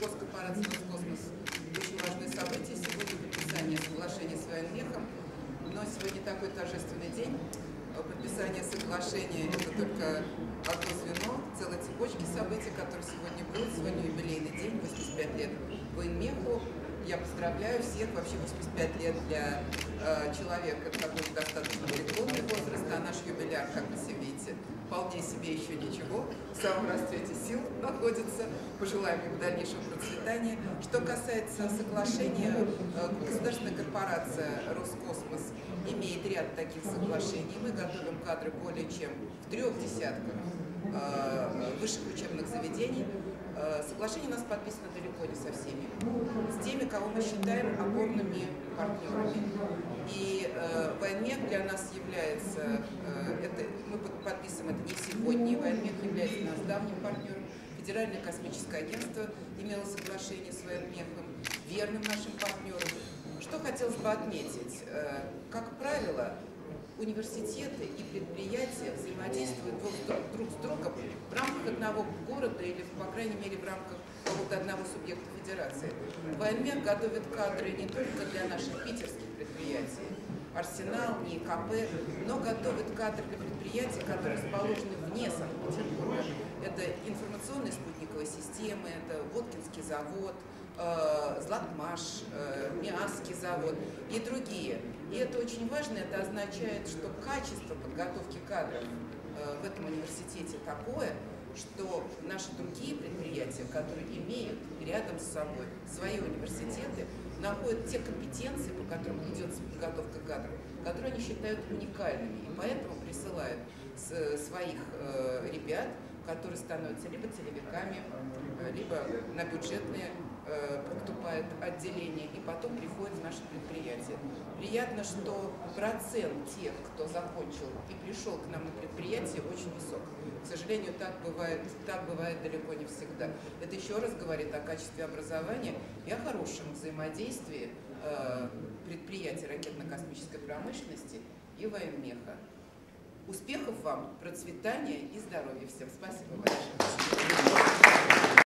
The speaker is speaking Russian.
Госкорпорация «Роскосмос» очень важное событие. Сегодня подписание соглашения с военмехом. Но сегодня такой торжественный день. Подписание соглашения – это только одно звено целой цепочки событий, которые сегодня будут. Сегодня юбилейный день, 85 лет военмеху. Я поздравляю всех. Вообще 85 лет для э, человека такой достаточно преклонный возраст, а наш юбиляр, как видите, вполне себе еще ничего. В самом расцвете сил находится. Пожелаем ему дальнейшего процветания. Что касается соглашения, э, государственная корпорация «Роскосмос» имеет ряд таких соглашений. Мы готовим кадры более чем в трех десятках э, высших учебных заведений. Э, соглашение у нас подписано далеко не со всеми. С теми, кого мы считаем опорными партнерами. И военмех для нас является, э, это, мы подписываем это не сегодня, военмех является наш давним партнером. Федеральное космическое агентство имело соглашение с военмехом, верным нашим партнером. Что хотелось бы отметить? Э, как правило, университеты и предприятия взаимодействуют друг с другом в рамках одного города или, по крайней мере, в рамках одного субъекта федерации. Военмех готовит кадры не только для наших питерских предприятий, Арсенал, НИКП, но готовит кадры для предприятий, которые расположены вне Санкт-Петербурга. Это информационные спутниковые системы, это Воткинский завод, э, Златмаш, э, Миасский завод и другие. И это очень важно, это означает, что качество подготовки кадров э, в этом университете такое, что наши другие предприятия, которые имеют рядом с собой свои университеты, находят те компетенции, по которым ведется подготовка кадров, которые они считают уникальными, и поэтому присылают своих э, ребят, которые становятся либо целевиками, э, либо на бюджетные Э, поступает отделение и потом приходит в наше предприятие. Приятно, что процент тех, кто закончил и пришел к нам на предприятие, очень высок. Сожалению, так бывает, так бывает далеко не всегда. Это еще раз говорит о качестве образования и о хорошем взаимодействии э, предприятий ракетно-космической промышленности и военмеха. Успехов вам, процветания и здоровья всем. Спасибо большое.